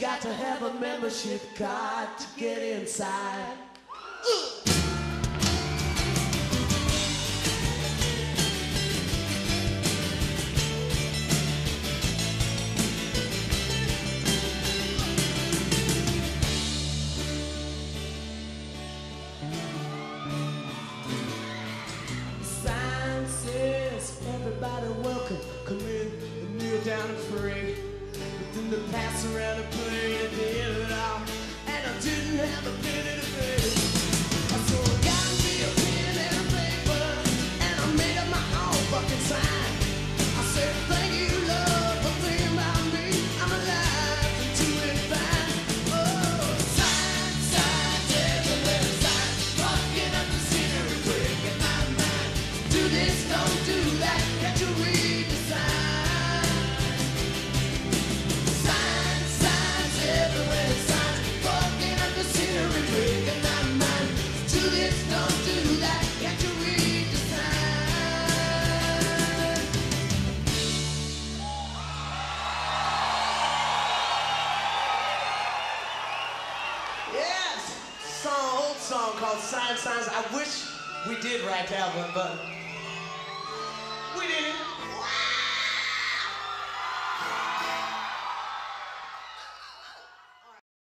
got to have a membership card to get inside. Ooh. everybody welcome. Come in and kneel down and pray. But then they pass around a. song called Sign Signs. I wish we did write that one, but we didn't.